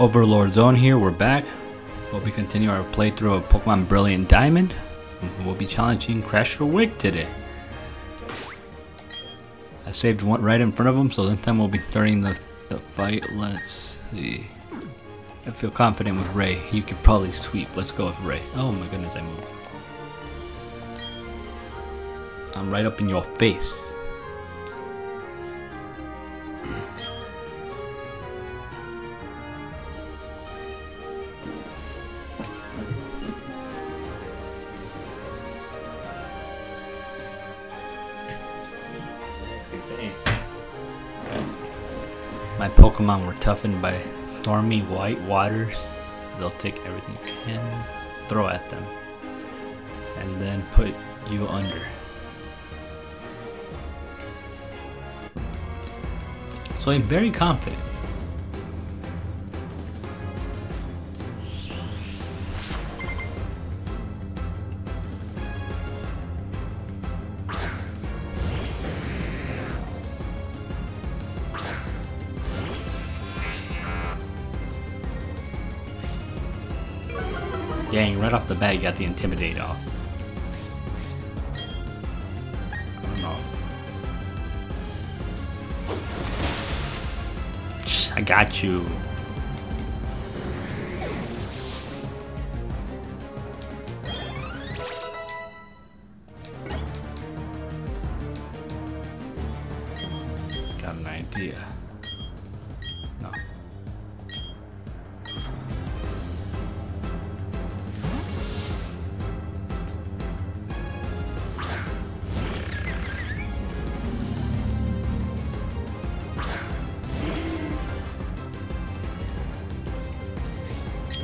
Overlord Zone here, we're back. We'll be continuing our playthrough of Pokemon Brilliant Diamond. Mm-hmm. We'll be challenging Crasher Wake today. I saved one right in front of him, so this time we'll be starting the, the fight. Let's see. I feel confident with Ray. You could probably sweep. Let's go with Ray. Oh my goodness, I moved. I'm right up in your face. Pokemon were toughened by stormy white waters. They'll take everything you can throw at them and then put you under. So I'm very confident. Right off the bat you got the Intimidate off. I got you.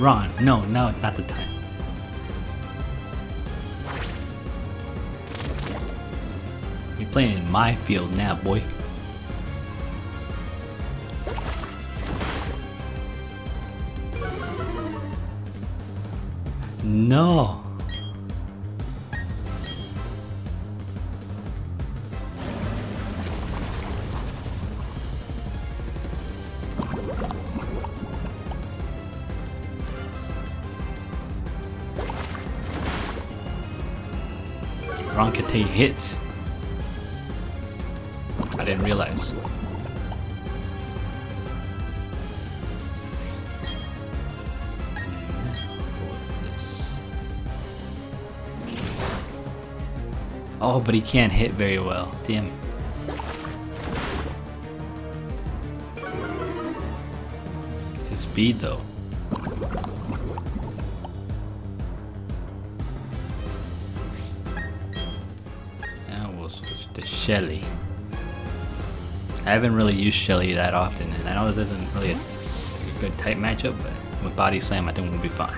Ron, no, no, not the time. You're playing in my field now, boy. No. Ronkete hits. I didn't realize. Oh, but he can't hit very well. Damn. His speed, though. Shelly. I haven't really used Shelly that often, and I know this isn't really a, good type matchup, but with Body Slam, I think we'll be fine.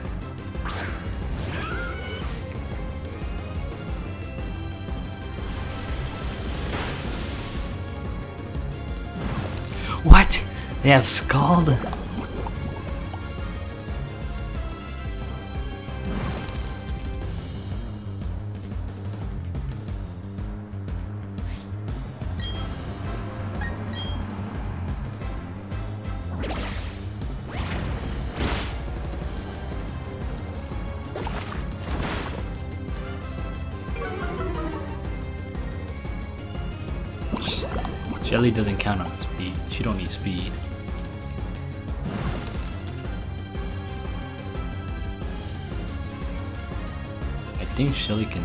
What? They have Scald? Shelly doesn't count on speed. She don't need speed. I think Shelly can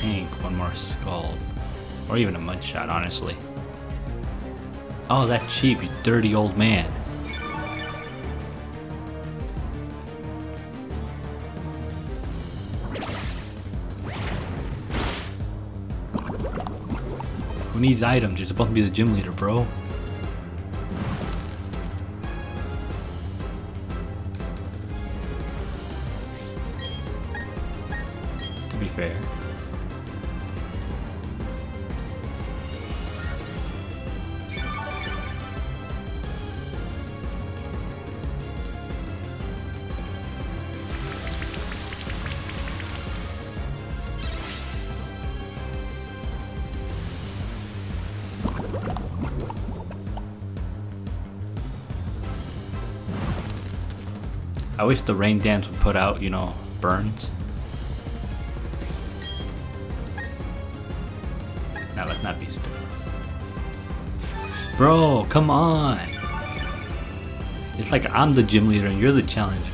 tank one more Scald. Or even a mud shot, honestly. Oh, that's cheap, you dirty old man. Needs items? You're supposed to be the gym leader, bro. I wish the rain dance would put out, you know, burns. Now let's not be stupid. Bro, come on! It's like I'm the gym leader and you're the challenger.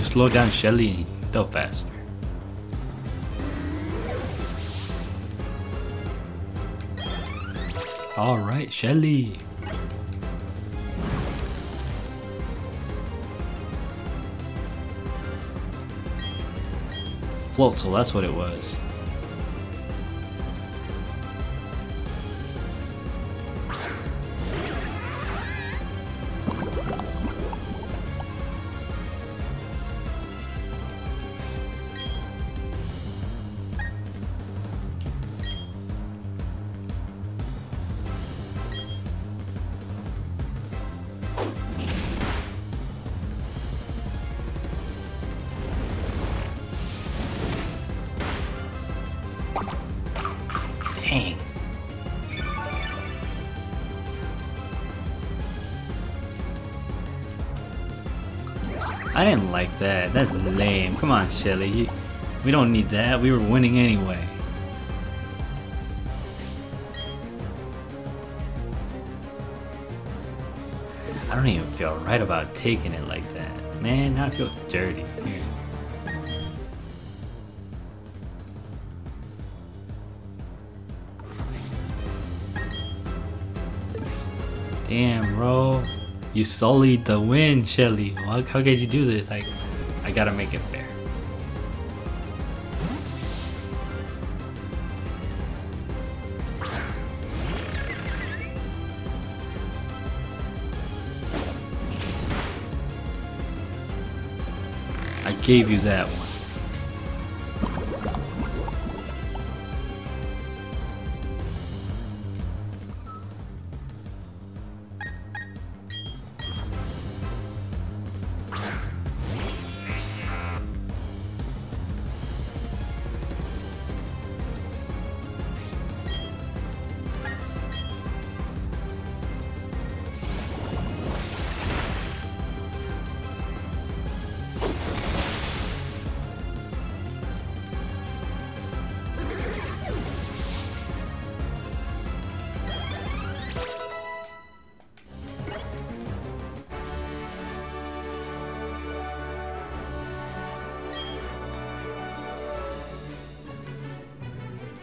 You slow down Shelly, they'll faster. Alright, Shelly. Float, so that's what it was. I didn't like that. That's lame. Come on, Shelly. You, we don't need that. We were winning anyway. I don't even feel right about taking it like that. Man, now I feel dirty. Here. Damn, bro. You sullied the win, Shelly. How, how could you do this? I, I gotta make it fair. I gave you that one.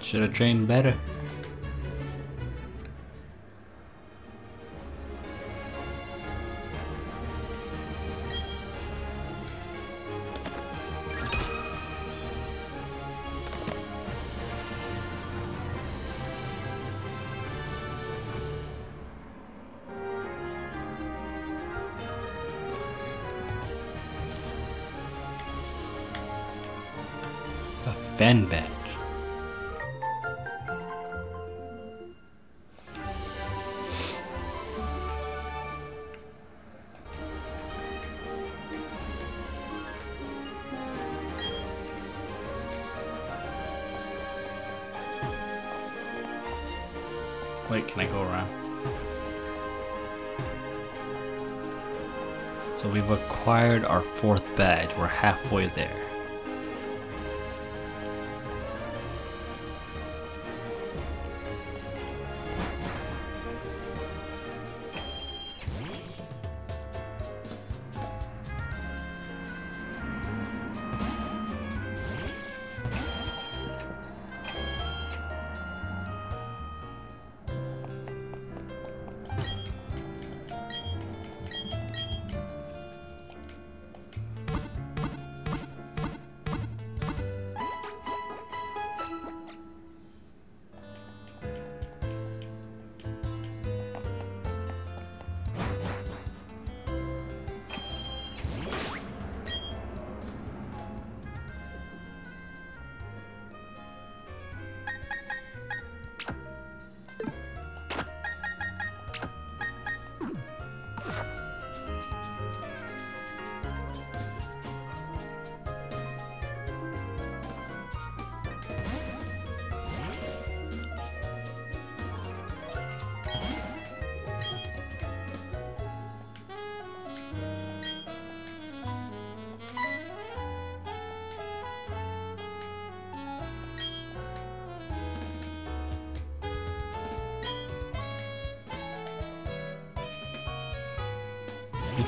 Should have trained better. A acquired our fourth badge. We're halfway there.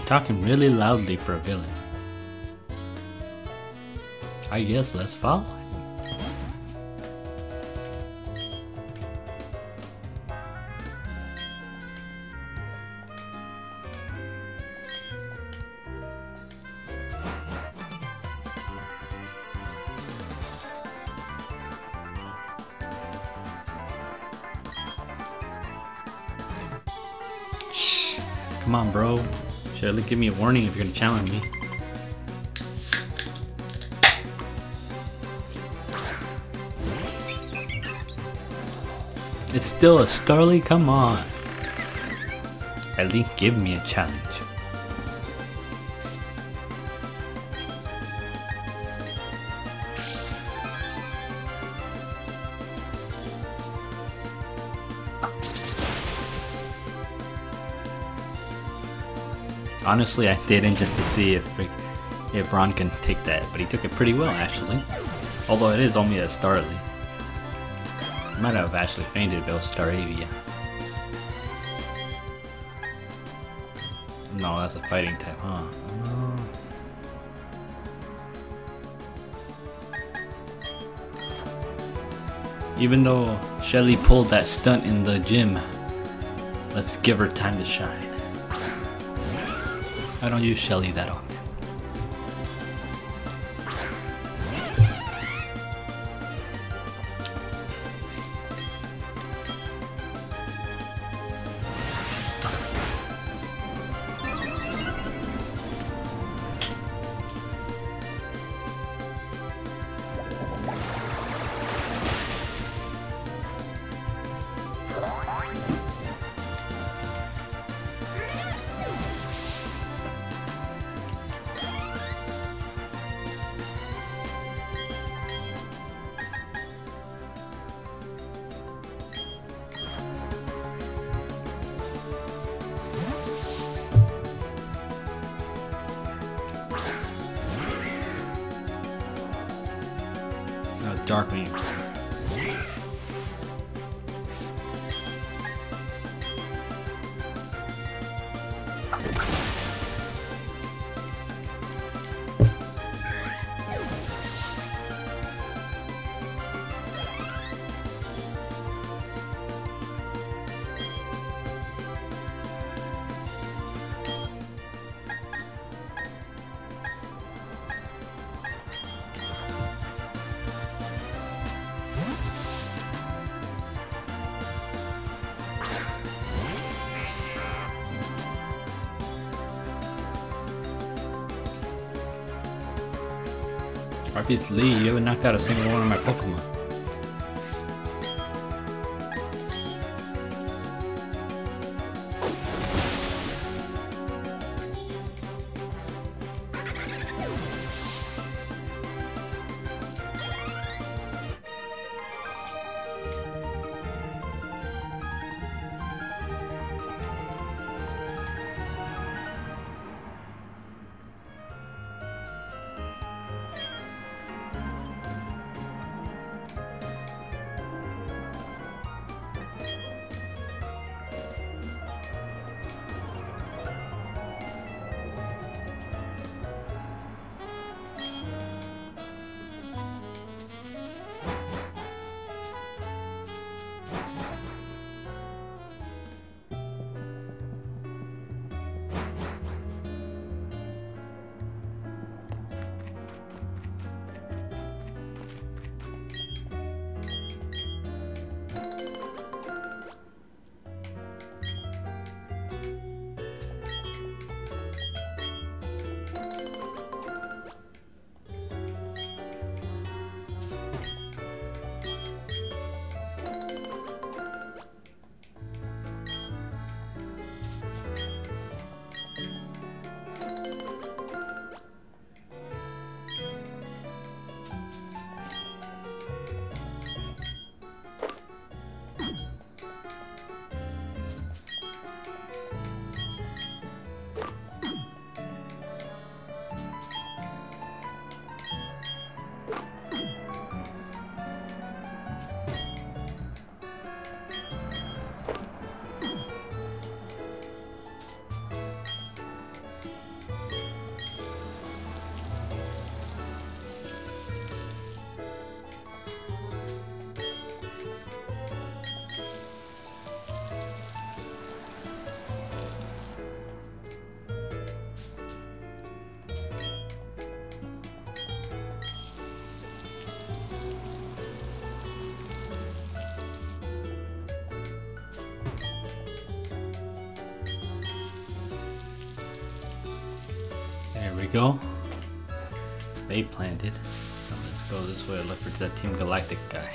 Talking really loudly for a villain. I guess let's follow. Give me a warning if you're gonna challenge me. It's still a Starly, come on. At least give me a challenge. Honestly, I stayed in just to see if if Ron can take that, but he took it pretty well actually. Although it is only a Starly. Might have actually fainted was Staravia. No, that's a fighting type, huh? Oh. Even though Shelly pulled that stunt in the gym, let's give her time to shine. I don't use Shelly that often. Fuck! Arceus Lee, you haven't knocked out a single one of my Pokemon. Go. They planted. Now let's go this way. Look for that Team Galactic guy.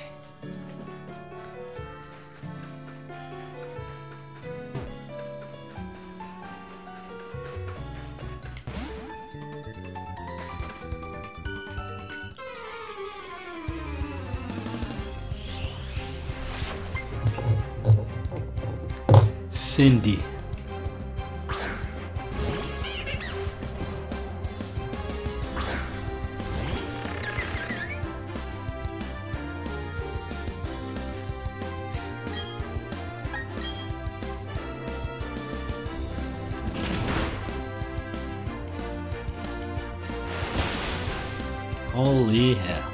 Cindy. Holy hell.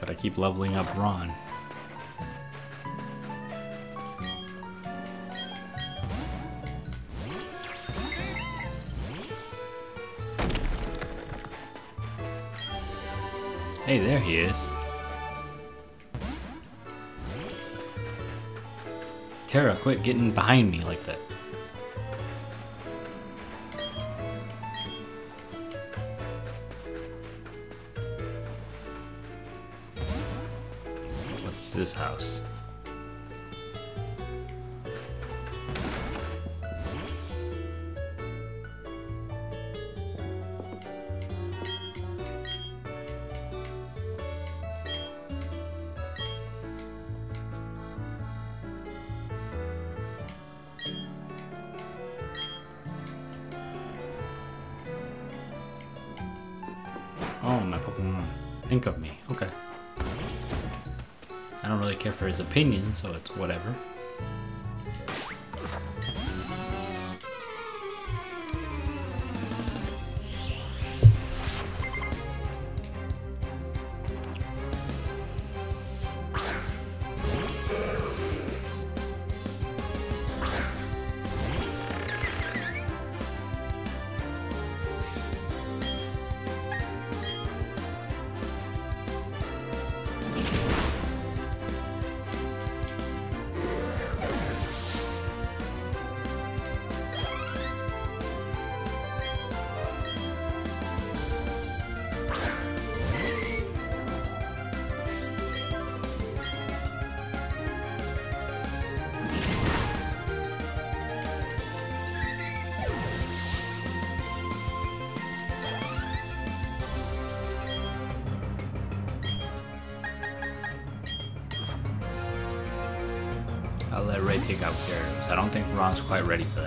Gotta keep leveling up Ron. Hey, there he is. Tara, quit getting behind me like that. What's this house? Opinion, so it's whatever. Take out Gyarados. I don't think Ron's quite ready for that.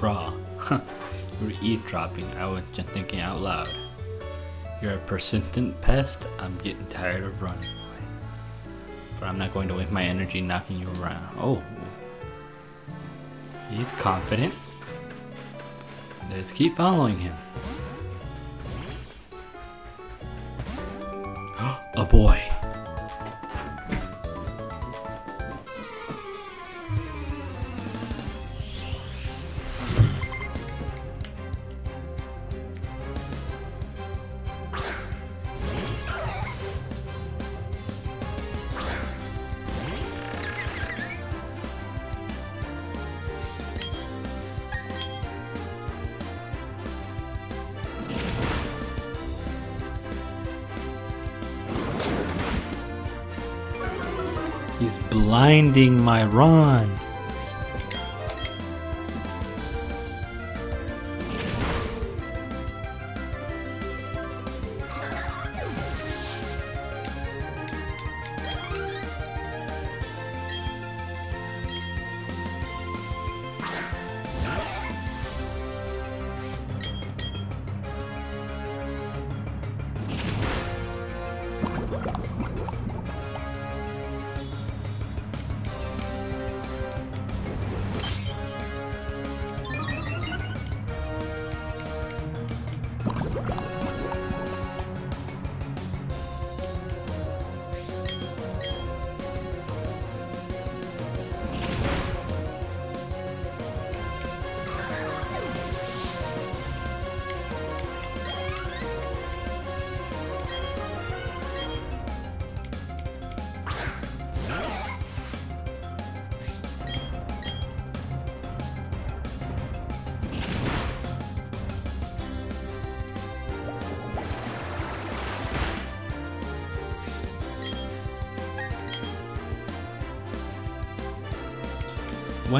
What the heck's Graw? you were eavesdropping. I was just thinking out loud. You're a persistent pest. I'm getting tired of running. But I'm not going to waste my energy knocking you around. Oh. He's confident. Let's keep following him. Blinding my run.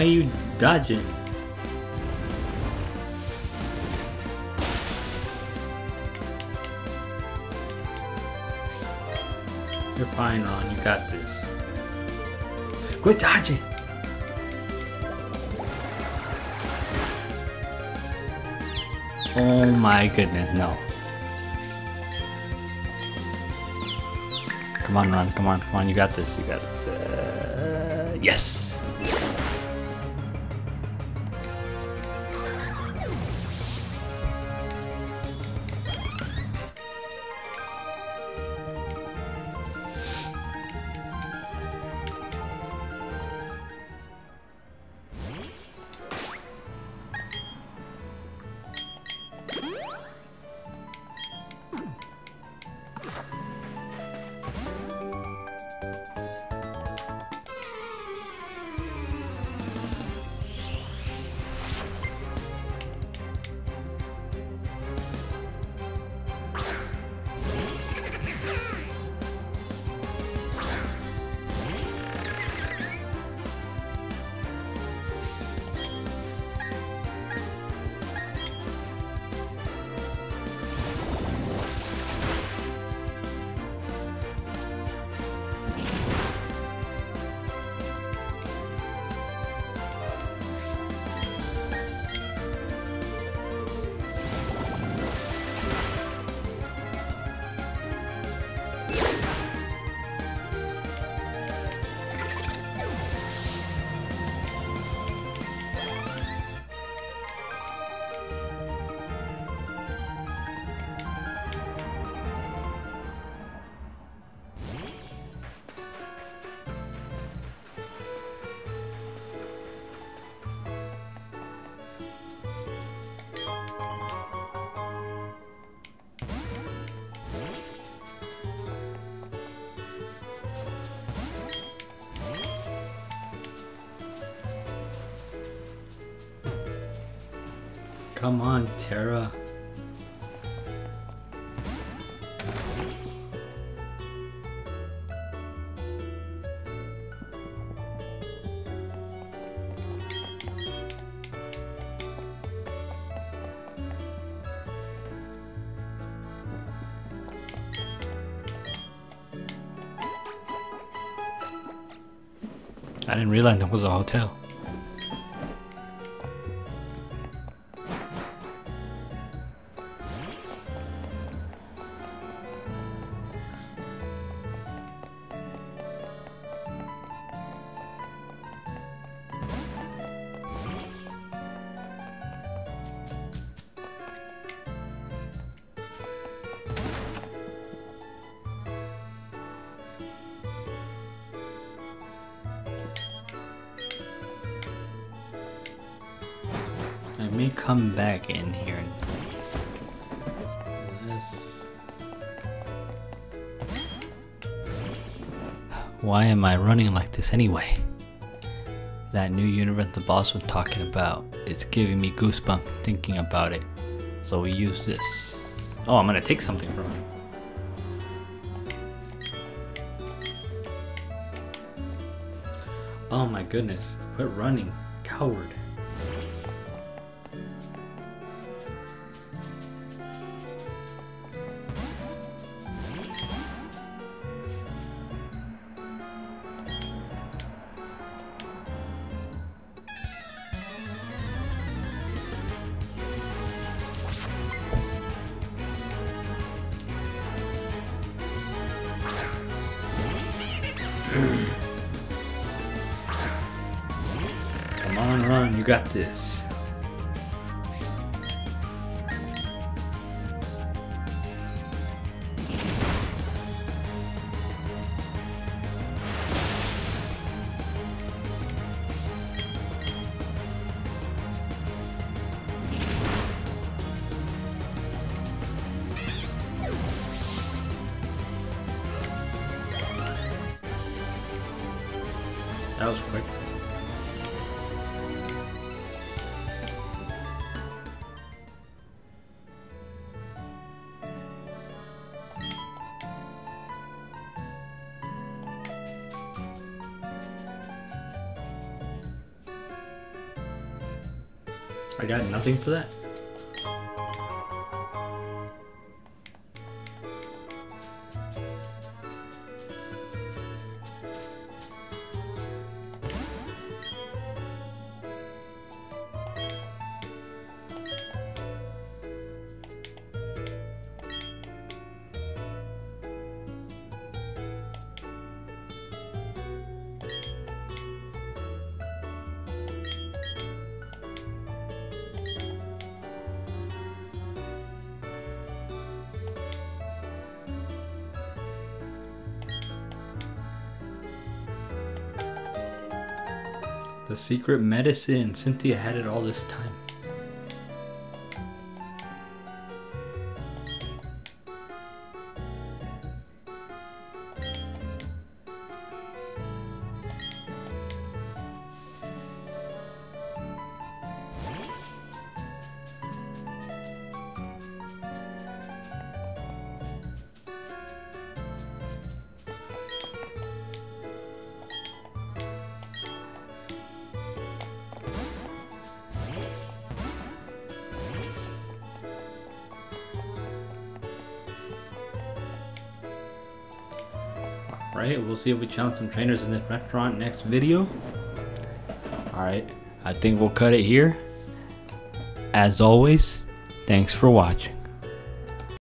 Why are you dodging? You're fine, Ron. You got this. Quit dodging! Oh my goodness, no. Come on, Ron. Come on, come on. You got this. You got it. Uh, yes! Come on, Terra. I didn't realize that was a hotel. Come back in here this. Why am I running like this anyway? That new universe the boss was talking about. It's giving me goosebumps thinking about it. So we use this. Oh, I'm gonna take something from him. Oh my goodness. Quit running. Coward. You got this. I got nothing for that. The secret medicine. Cynthia had it all this time. See if we challenge some trainers in this restaurant next video. Alright, I think we'll cut it here. As always, thanks for watching.